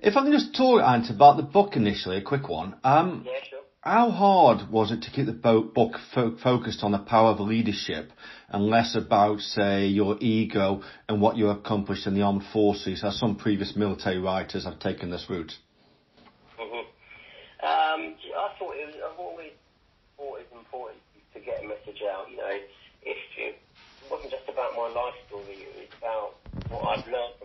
If I can just talk, Ant, about the book initially, a quick one. Um, Yeah, sure. How hard was it to keep the book fo- focused on the power of leadership and less about, say, your ego and what you accomplished in the armed forces, as some previous military writers have taken this route? hmm Um, I thought it was, I've always thought it was important to get a message out. You know, if it wasn't just about my life story, it was about what I've learned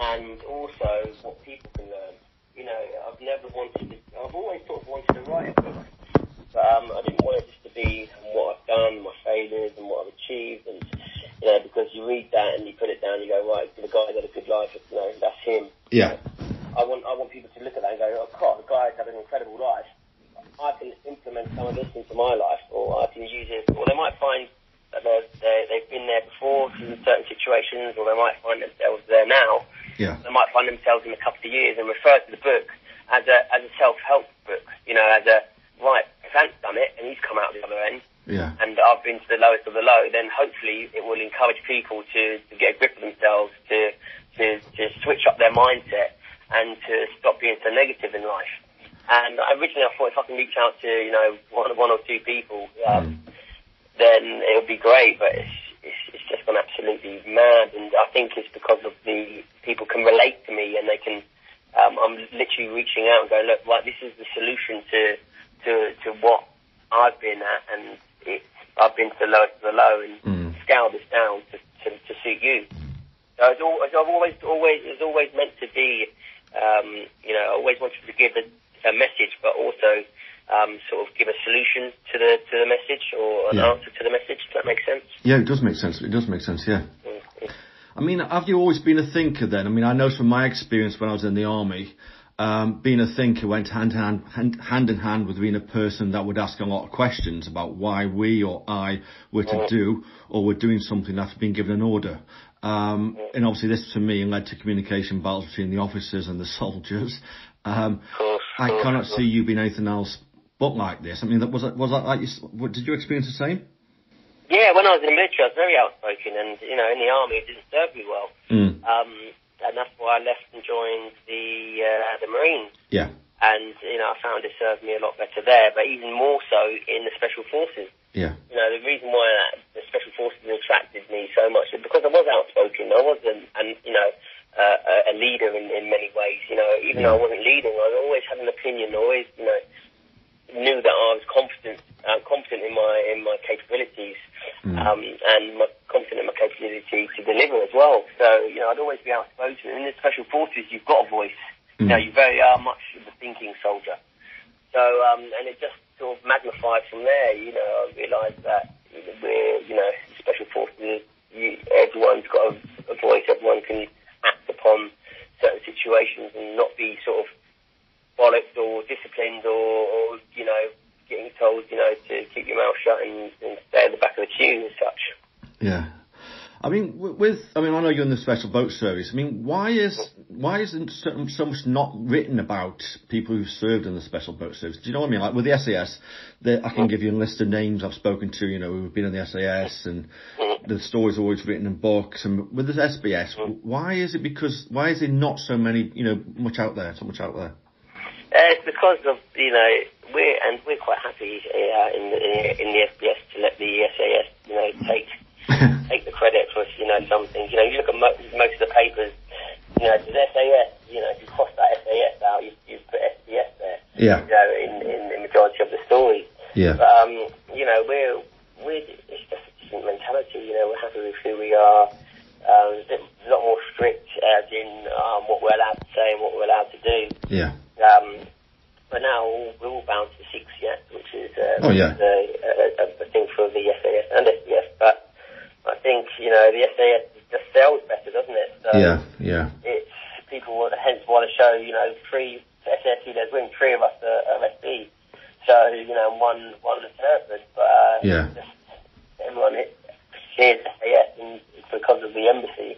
and also what people can learn. You know, I've never wanted. To, I've always sort of wanted to write a book, but um, I didn't want it just to be what I've done, my failures, and what I've achieved, and you know, because you read that and you put it down, you go right, the guy had a good life. You know, that's him. Yeah. I want I want people to look at that and go, oh God, the guy's had an incredible life. I can implement some of this into my life, or I can use it. Or they might find that they're, they they've been there before in certain situations, or they might find themselves there now. Yeah. They might find themselves in a couple of years and refer to the book as a as a self help book. You know, as a right, Ant's done it and he's come out the other end Yeah. and I've been to the lowest of the low, then hopefully it will encourage people to, to get a grip of themselves, to, to, to switch up their mindset and to stop being so negative in life. And originally I thought if I can reach out to, you know, one, one or two people, um, then it would be great, but it's, it's, it's just gone absolutely mad. And I think it's because of the people can relate to me and they can, um, I'm literally reaching out and going, look, right, this is the solution to, to, to what I've been at and it, I've been to the lowest of the low and Mm. scale this down to, to, to suit you. So it's al I've always, always, it's always meant to be, um, you know, I always wanted to give a, a message, but also um, sort of give a solution to the to the message or an Yeah. answer to the message. Does that make sense? Yeah, it does make sense. It does make sense, yeah. I mean, have you always been a thinker then? I mean, I know from my experience when I was in the army, um, being a thinker went hand in hand, hand, hand in hand with being a person that would ask a lot of questions about why we or I were to do or were doing something after being given an order. Um, and obviously this to me led to communication battles between the officers and the soldiers. Um, I cannot see you being anything else but like this. I mean, that was that, was that like you, did you experience the same? Yeah, when I was in the military, I was very outspoken, and you know, in the army, it didn't serve me well. Mm. Um, and that's why I left and joined the uh, the Marines. Yeah. And you know, I found it served me a lot better there, but even more so in the Special Forces. Yeah. You know, the reason why that, the Special Forces attracted me so much is because I was outspoken. I was an, and you know, uh, a- leader in, in many ways. You know, even though I wasn't leading, I always had an opinion. Always, you know, knew that I was confident, uh, confident in my in my capabilities, um, and my, confident in my capability to deliver as well. So, you know, I'd always be outspoken. In the Special Forces, you've got a voice. You know, you very are much of a thinking soldier. So, um, and it just sort of magnified from there. You know, I realised that we're, you know, special forces. You, everyone's got a, a voice. Everyone can act upon certain situations and not be sort of bollocked or disciplined or, or you know, getting told, you know, to keep your mouth shut and, and stay at the back of the queue as such. Yeah. I mean, with I mean, I know you're in the special boat service. I mean, why is why isn't so, so much not written about people who've served in the special boat service? Do you know what I mean? Like with the SAS, I can give you a list of names I've spoken to, you know, who've been in the SAS, and the stories are always written in books. And with the SBS, mm. why is it because why is there not so many, you know, much out there, so much out there? Uh, it's because of you know we're and we're quite happy uh, in the in the SBS to let the SAS you know take take the credit for you know some things. You know, you look at mo- most of the papers. You know, the SAS. You know, if you cross that SAS out, you you put SBS there. Yeah. You know, in in the majority of the stories. Yeah. But um, you know, we're we're it's just a different mentality. You know, we're happy with who we are. Um, it's a, bit, a lot more strict as in um, what we're allowed to say and what we're allowed to do. Yeah. Um, but now we're all bound to six yet, which is uh, Oh, yeah. a, a, a thing for the SAS and SBS. But I think you know the SAS just sells better, doesn't it? So Yeah. Yeah. It's people hence want to show you know three SSC. There's winning three of us are, are SB. So you know one one is Hereford, but uh, Yeah. everyone sees SAS and because of the embassy,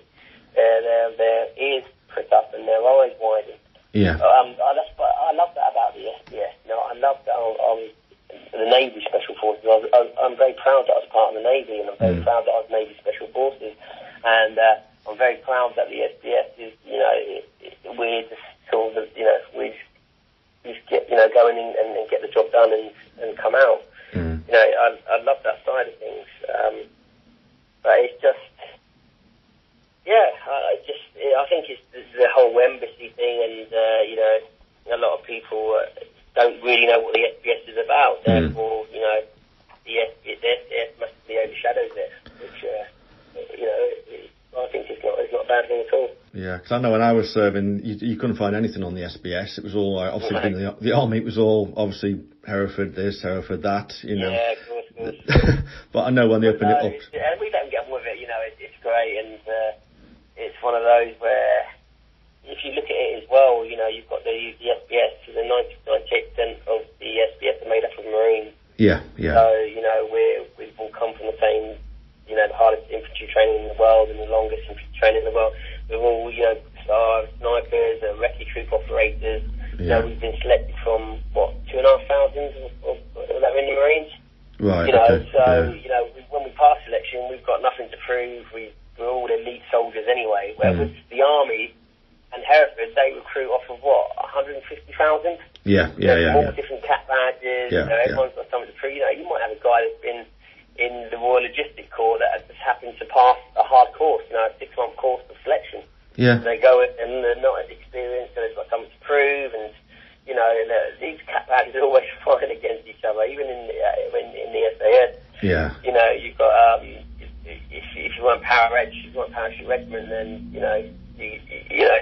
their their their ears prick up and their eyes widen. Yeah. Um, that's, but I love that about the SBS. You know, I love that I, I was the Navy Special Forces. I was, I, I'm very proud that I was part of the Navy, and I'm very proud that I was Navy Special Forces. And uh, I'm very proud that the SBS is, you know, it, it, we go in and, and, and get the job done and, and come out. Mm. You know, I, I love that side of things. Um, but it's just, yeah, I just, I think it's the whole embassy thing, and uh, you know, a lot of people uh, don't really know what the SBS is about. Mm. Therefore, you know, the SBS, the SBS massively overshadows it, which, uh, you know, it, I think it's not, it's not a bad thing at all. Yeah, because I know when I was serving, you, you couldn't find anything on the SBS. It was all uh, obviously Right. the, the army. It was all obviously Hereford this, Hereford that. You know. Yeah, of course, of course. but I know when they open No, it up. it's- and we don't get on with it. You know, it, it's great, and uh, it's one of those where if you look at it as well, you know, you've got the the SBS, the 98 percent of the SBS are made up of Marines. Yeah, yeah, So you know, we're we've all come from the same, you know, the hardest infantry training in the world and the longest infantry training in the world. We're all, you know, our snipers, uh, recce You Yeah. know, we've been selected from what two and a half thousand of, of, that are in the Marines right. you know, okay, so yeah. you know, we, when we pass selection, we've got nothing to prove. We, we're all elite soldiers anyway. Whereas Mm. the army and Hereford, they recruit off of what 150,000. yeah, yeah, There's yeah, all yeah. different cap badges. Yeah, you know, yeah. everyone's got something to prove. You know, you might have a guy that's been in the Royal Logistic Corps that has just happened to pass a hard course, you know, a six month course of selection. Yeah, They go in and they're not as experienced, so they've got something to prove, and you know, and, uh, these cap badges are always fighting against each other, even in the, uh, in, in the SAS yeah, you know, you've got um, if, if, you weren't power if you weren't parachute regiment, then you know, you, you, know,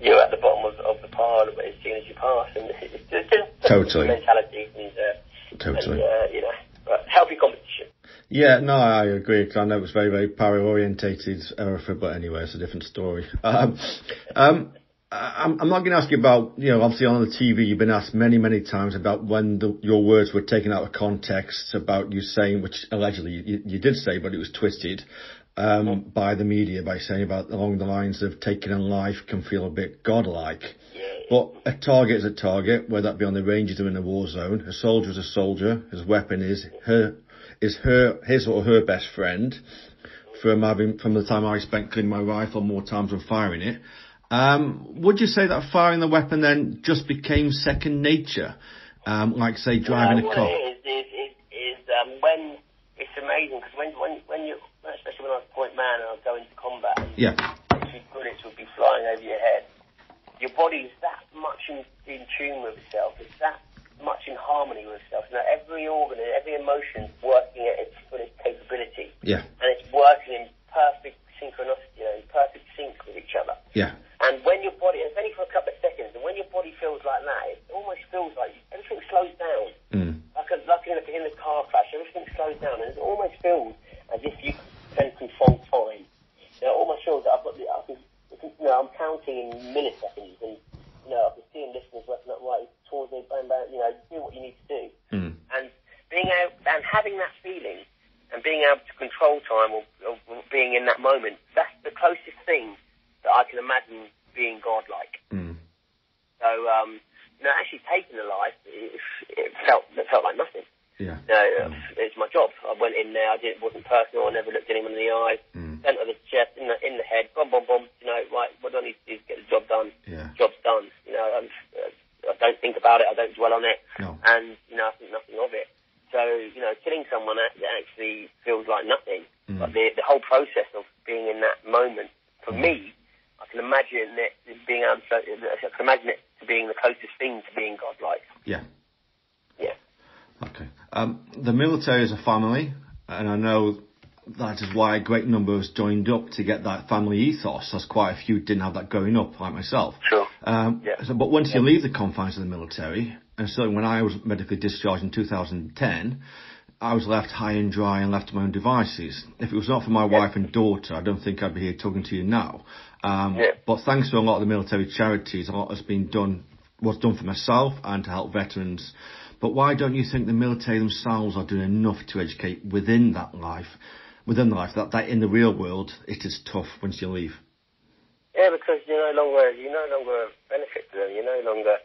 you're at the bottom of, of the pile as soon as you pass, and it's just, just Totally. mentality and, uh, totally. and uh, you know, but healthy competition. Yeah, no, I agree because I know it was very, very power orientated, Hereford, but anyway, it's a different story. Um, um, I'm, I'm not going to ask you about, you know, obviously on the TV, you've been asked many, many times about when the, your words were taken out of context about you saying, which allegedly you, you did say, but it was twisted um, by the media by saying about along the lines of taking a life can feel a bit godlike. Yeah, But a target is a target, whether that be on the ranges or in a war zone. A soldier is a soldier. His weapon is her, is her, his or her best friend. From having, from the time I spent cleaning my rifle more times than firing it. Um, would you say that firing the weapon then just became second nature? Um, like say driving a car? it is is is, is um, when it's amazing because when when when you especially when I was point man and I'd go into combat Yeah, literally bullets would be flying over your head. Your body's that much in, in tune with itself. It's that much in harmony with itself. Now every organ and every emotion's working at its fullest capability, yeah, and it's working in perfect synchronicity, you know, in perfect sync with each other. yeah, And when your body, it's only for a couple of seconds, and when your body feels like that, it almost feels like everything slows down. mm, Like, a, like in, a, in a car crash, everything slows down, and it almost feels as if you can control time. You know, it almost feels that I've got the, I can, I can- you know, I'm counting in milliseconds, and you know, I can see in listeners working up right towards me, bang, bang, you know, do what you need to do, mm, and being able, and having that feeling, and being able to control time or, or, being in that moment, that's the closest thing that I can imagine being godlike. mm, So, um, you know, actually taking a life, it, it felt it felt like nothing. yeah, You know, it's my job. I went in there. I didn't. It wasn't personal. I never looked anyone in the eye. Mm. Centre of the chest, in the in the head. Boom, boom, boom. You know, right. What do I need to do to get the job done? yeah, Job's done. You know, I'm, uh, I don't think about it. I don't dwell on it. no, And you know, I think nothing of it. So, you know, killing someone actually feels like nothing. Mm. But the the whole process of being in that moment, for me, I can imagine it being able to, I can imagine it to being the closest thing to being godlike. yeah. Yeah. Okay. Um, the military is a family, and I know that is why a great number has joined up to get that family ethos, as quite a few didn't have that growing up, like myself. Sure. Um, Yeah. so, but once you leave the confines of the military, and so when I was medically discharged in 2010, I was left high and dry and left to my own devices. If it was not for my wife and daughter, I don't think I'd be here talking to you now. Um, Yeah. But thanks to a lot of the military charities, a lot has been done, was done for myself and to help veterans. But why don't you think the military themselves are doing enough to educate within that life, within the life, that, that in the real world, it is tough once you leave? Yeah, because you're no longer you're no longer a benefit them. You're no longer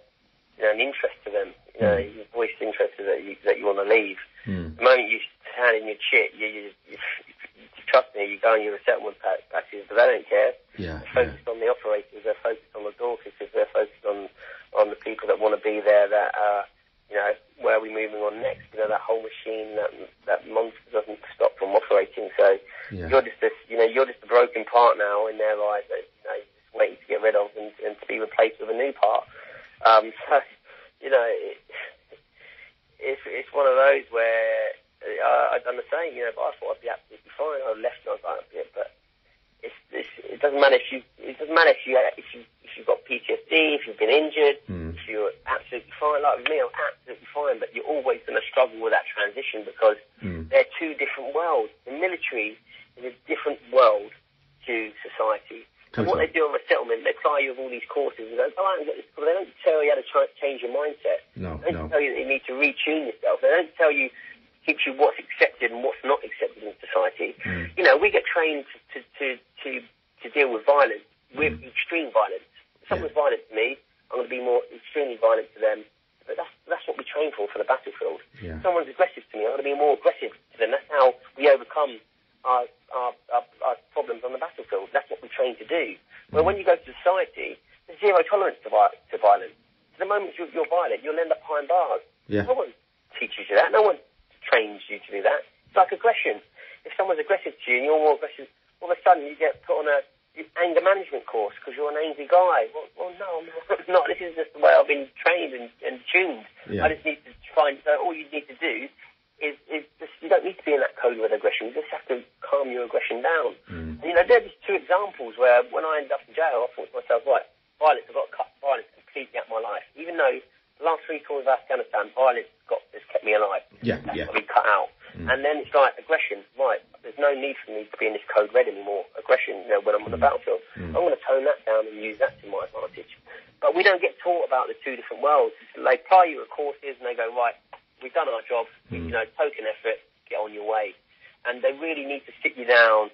you know an interest to them. You know, Mm. you've voiced interest that you that you want to leave. Mm. The moment you hand in your chit, you, you, you, you trust me, you go on your resettlement pa- patches, but they don't care. Yeah. They're focused on the operators, they're focused on the daughters, they're focused on on the people that want to be there, that are, you know, where are we moving on next. You know, that whole machine, that that monster doesn't stop from operating. So yeah. you're just this, you know, you're just a broken part now in their eyes that you know you're just waiting to get rid of and, and to be replaced with a new part. Um, so you know, it, it's it's one of those where uh, I've done the same. You know, but I thought I'd be absolutely fine. I left and I was like, yeah, but it's, it's, it doesn't matter if you it doesn't matter if you if you if you've got PTSD, if you've been injured, mm. if you're absolutely fine. Like with me, I'm absolutely fine. But you're always going to struggle with that transition because mm. they're two different worlds. The military is a different world to society. And what they do on resettlement, they apply you with all these courses and go, go out and get this. But they don't tell you how to try, change your mindset. No, they don't no. tell you that you need to retune yourself. They don't tell you teach you what's accepted and what's not accepted in society. Mm. You know, we get trained to to to, to deal with violence, with mm. extreme violence. If someone's yeah. violent to me, I'm going to be more extremely violent to them. But that's that's what we train for for the battlefield. Yeah. If someone's aggressive to me, I'm going to be more aggressive to them. That's how we overcome our, our, our, our problems on the battlefield. That's what we train to do. But when you go to society, there's zero tolerance to, vi- to violence. The moment you're, you're violent, you'll end up behind bars. Yeah. No one teaches you that. No one trains you to do that. It's like aggression. If someone's aggressive to you and you're more aggressive, all of a sudden you get put on a anger management course because you're an angry guy. Well, well no, I'm not. This is just the way I've been trained and, and tuned. Yeah. I just need to find. So all you need to do is, is just, you don't need to be in that code with aggression. You just have to calm your aggression down. Mm. And, you know, there are just two examples where when I ended up in jail, I thought to myself, right, violence, I've got to cut violence out of my life. Even though the last three tours of Afghanistan, violence got has kept me alive. Yeah, That's yeah. got to cut out. Mm. And then it's like aggression, right? There's no need for me to be in this code red anymore. Aggression, you know, when I'm on the Mm. battlefield, Mm. I'm going to tone that down and use that to my advantage. But we don't get taught about the two different worlds. They apply you at courses and they go, right, we've done our job, Mm. you know, token effort, get on your way. And they really need to sit you down,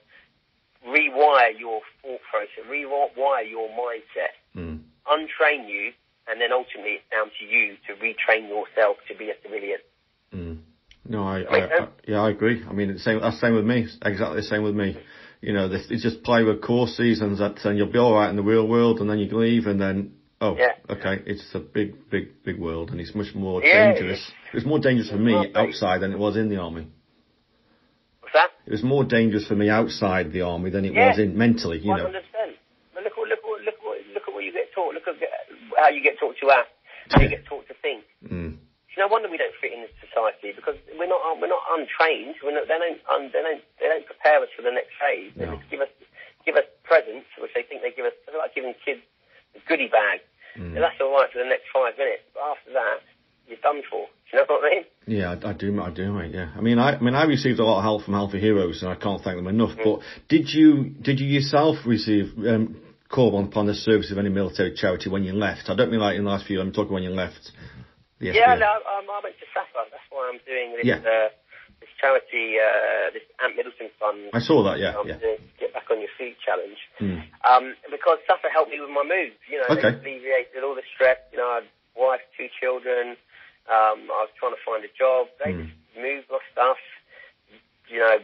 rewire your thought process, rewire your mindset. Untrain you, and then ultimately it's down to you to retrain yourself to be a civilian. Mm. No, I, I, I, yeah, I agree. I mean, it's same, that's same with me. Exactly the same with me. You know, this, it's just play with course seasons that, and you'll be all right in the real world, and then you leave, and then oh, Yeah. okay, it's a big, big, big world, and it's much more Yeah, dangerous. It was more dangerous for me outside than it was in the army. What's that? It was more dangerous for me outside the army than it Yeah. was in mentally. You One know. hundred percent. But look, what- look, what- look, what- look at what you get taught. Look at how you get taught to act. How you get taught to think. Mm. It's no wonder we don't fit in this society because we're not we're not untrained. We're not, they don't un, they don't they don't prepare us for the next phase. They just give us give us presents, which they think they give us. It's like giving kids a goodie bag. Mm. And that's all right for the next five minutes, but after that, you're done for. Do you know what I mean? Yeah, I, I do, I do, mate. Yeah, I mean, I, I mean, I received a lot of help from Help for Heroes, and I can't thank them enough. Mm. But did you, did you yourself receive um, call upon the service of any military charity when you left? I don't mean like in the last few. I'm talking when you left. Yeah, no, um, I went to SSAFA. That's why I'm doing this Yeah. uh, this charity, uh, this Ant Middleton Fund. I saw that. Yeah, um, yeah. get back on your feet challenge. Hmm. Um, because SSAFA helped me with my move. You know, Okay. alleviated all the stress. You know, I had wife, two children. Um, I was trying to find a job. They Hmm. just moved my stuff. You know,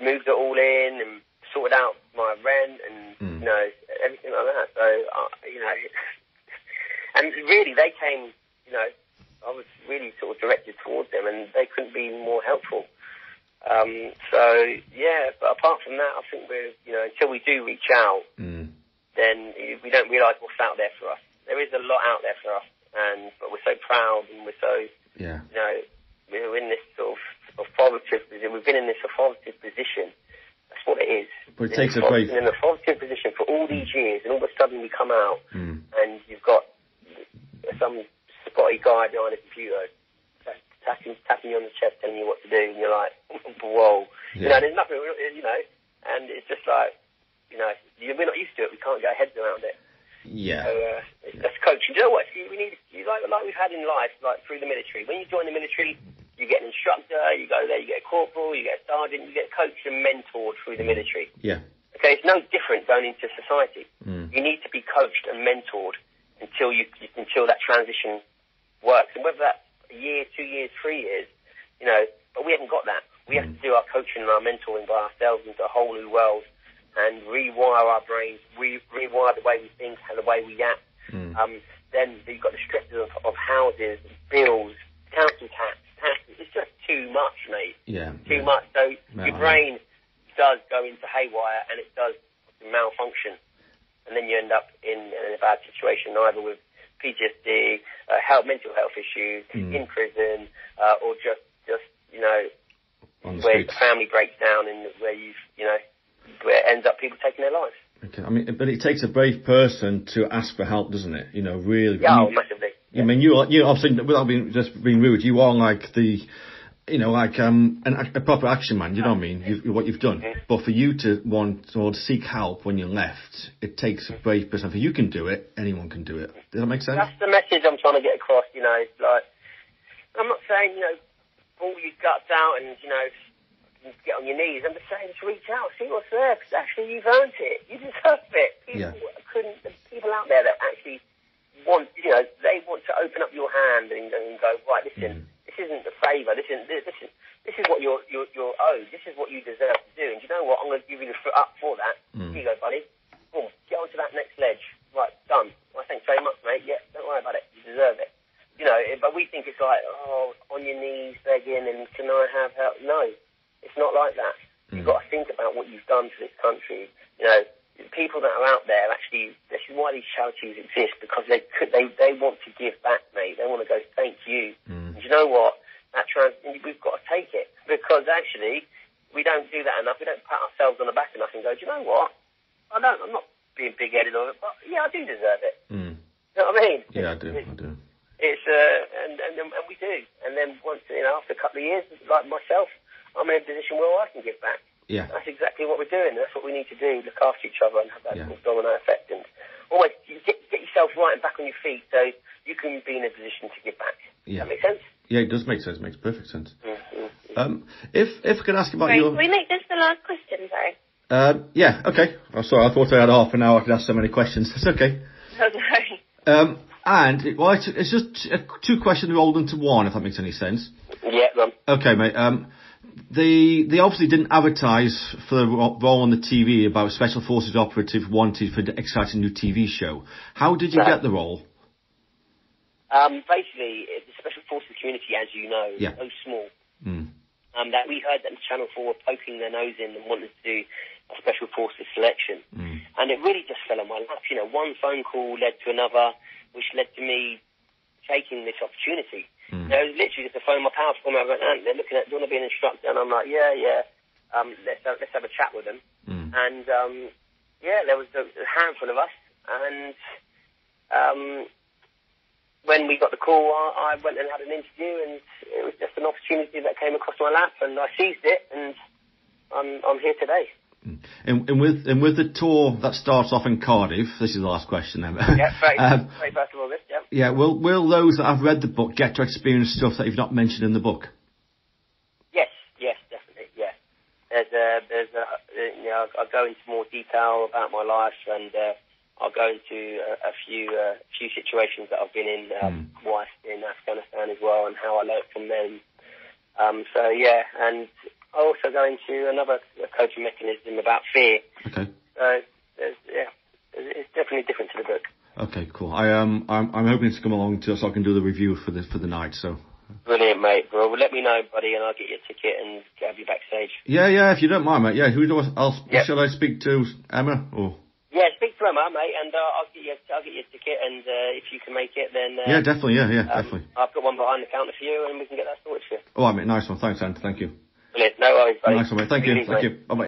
moved it all in and sorted out my rent and Hmm. you know everything like that. So uh, you know, and really they came. You know, I was really sort of directed towards them, and they couldn't be more helpful. Um, so yeah, but apart from that, I think we're you know until we do reach out, Mm. then we don't realise what's out there for us. There is a lot out there for us, and but we're so proud and we're so Yeah. you know we're in this sort of authoritative position. We've been in this authoritative position. That's what it is. But it takes a in very- in a authoritative position for all these years, and all of a sudden we come out Mm. and you've got some spotty guy behind a computer tapping, tapping you on the chest, telling you what to do, and you're like, whoa. You know, there's nothing, you know, and it's just like, you know, we're not used to it. We can't get our heads around it. Yeah. So uh, that's coaching. Do you know what? We need, you like, like we've had in life, like through the military. When you join the military, you get an instructor, you go there, you get a corporal, you get a sergeant, you get coached and mentored through the military. Yeah. Okay, it's no different going into society. Mm. You need to be coached and mentored until you until that transition works, and whether that's a year, two years, three years, you know. But we haven't got that. We have to do our coaching and our mentoring by ourselves into a whole new world and rewire our brains, re- rewire the way we think and the way we act. Mm. Um, then you've got the stresses of, of houses, bills, council tax. It's just too much, mate. Yeah. Too yeah. much. So No, your brain does go into haywire and it does malfunction, and then you end up in, in a bad situation, either with PTSD, uh, health, mental health issues, Mm. in prison, uh, or just just you know the where streets. the family breaks down and where you you know where it ends up people taking their lives. Okay. I mean, but it takes a brave person to ask for help, doesn't it? You know, really. Yeah, oh, mean, massively. I mean, you are, you obviously, without being just being rude, you are like the, you know, like um, an, a proper action man. You know what I mean? You've, what you've done. But for you to want or to seek help when you're left, it takes a brave person. If you can do it, anyone can do it. Does that make sense? That's the message I'm trying to get across. You know, like I'm not saying you know pull your guts out and you know get on your knees. I'm just saying just reach out, see what's there. Because actually you've earned it. You deserve it. People Yeah. couldn't. People out there that actually want, you know, they want to open up your hand and, and go right. Listen, mm. this isn't a favour. This isn't. This is. This is what you're, you're, you're owed. This is what you deserve to do. And you know what? I'm going to give you the foot up for that. Mm. Here you go, buddy. Boom. Get onto that next ledge. Right, done. Well, thanks very much, mate. Yeah, don't worry about it. You deserve it. You know, but we think it's like, oh, on your knees begging and can I have help? No, it's not like that. You've mm. got to think about what you've done to this country. You know, people that are out there actually, this why these charities exist because they could, they, they want to give back, mate. They want to go, thank you. And you know what? That trans, we've got to take it because actually we don't do that enough. We don't pat ourselves on the back enough and go, do you know what? I don't, I'm not being big-headed on it, but yeah, I do deserve it. Mm. You know what I mean? Yeah, I do. It's, I do. it's uh, and, and and we do. And then once you know, after a couple of years, like myself, I'm in a position where I can give back. Yeah. That's exactly what we're doing. That's what we need to do: look after each other and have that Yeah. domino effect, and almost you get get yourself right and back on your feet, so you can be in a position to give back. Yeah. That makes sense. Yeah, it does make sense. It makes perfect sense. Mm-hmm. Um, if if I could ask about Right, your. can we make this the last question, sorry? Uh, yeah. Okay. I'm sorry. I thought I had half an hour. I could ask so many questions. It's okay. Oh, sorry. Um, and it, well, it's, it's just two questions rolled into one, if that makes any sense. Yeah, um, Okay, mate. Um, they they obviously didn't advertise for the role on the TV about special forces operative wanted for the exciting new TV show. How did you No. get the role? um, basically, the special forces community, as you know, Yeah. is so small. Mm. um, that we heard that Channel 4 were poking their nose in and wanted to do a special forces selection. Mm. And it really just fell on my lap. You know, one phone call led to another, which led to me taking this opportunity. Mm. You know, was literally just a phone my pals called me over and they're looking at, do you want to be an instructor? And I'm like, yeah, yeah, um, let's, have, let's have a chat with them. Mm. And, um, yeah, there was a, a handful of us. And, um, when we got the call, I, I went and had an interview, and it was just an opportunity that came across my lap, and I seized it, and I'm I'm here today. And, and with and with the tour that starts off in Cardiff, this is the last question then. Yeah, very, um, very first of all, this, yeah. yeah, will will those that have read the book get to experience stuff that you've not mentioned in the book? Yes, yes, definitely, yeah. There's a, there's a, you know, I'll go into more detail about my life, and uh, I'll go into a, a few uh, few situations that I've been in um, whilst in Afghanistan as well, and how I learnt from them. Um, so yeah, and I also go into another coaching mechanism about fear. Okay. So yeah, it's definitely different to the book. Okay, cool. I um I'm I'm hoping to come along to so I can do the review for the for the night. So Brilliant, mate. Well, let me know, buddy, and I'll get you a ticket and have you backstage. yeah, yeah. If you don't mind, mate. Yeah. Who do I? I'll, Yeah. Shall I speak to Emma or? Yeah, speak to Emma, mate, and uh, I'll get you. I'll get you a ticket, and uh, if you can make it, then uh, Yeah, definitely. Yeah, yeah, um, definitely. I've got one behind the counter for you, and we can get that sorted for you. All right, mate. Nice one. Thanks, Ant. Thank you. No worries, buddy. Nice one, mate. Thank you. Thank you. Bye.